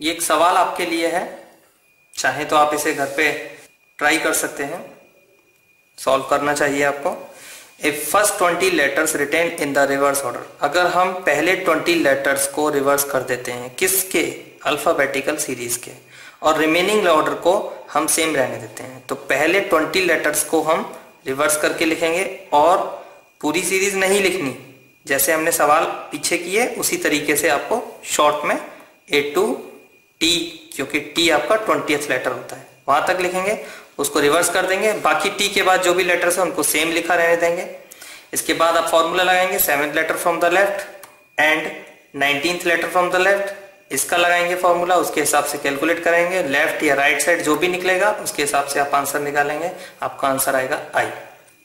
ये एक सवाल आपके लिए है। चाहे तो आप इसे घर पे ट्राई कर सकते हैं। सॉल्व करना चाहिए आपको। A first twenty letters written in the reverse order अगर हम पहले ट्वेंटी लेटर्स को रिवर्स कर देते हैं, किसके? अल्फाबेटिकल सीरीज़ के। और रिमेनिंग ऑर्डर को हम सेम रहने देते हैं। तो पहले ट्वेंटी लेटर्स को हम रिवर्स करके लिखेंगे और पूरी सीरीज़ नहीं लिखनी। जैसे हमने सवाल पीछे किए, उसी तरीके से आपको शॉर्ट में ए टू टी क्योंकि टी आपका ट्वेंटी लेटर होता है। वहाँ तक लिखेंगे, उसको रिवर्स कर देंगे। बाकी टी के बाद जो भी लेटर्स है, उनको सेम लिखा रहने देंगे। इसके बाद आप फॉर्मूला लगाएँगे seventh letter from the left and nineteenth letter from the left इसका लगाएँगे फॉर्मूला उसके हिसाब से कैलकुलेट करेंगे। लेफ़्ट या राइट साइड जो भी निकलेगा, उसके हिसाब से आप आंसर निकालेंगे। आपका आंसर आएगा आई